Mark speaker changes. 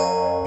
Speaker 1: Bye.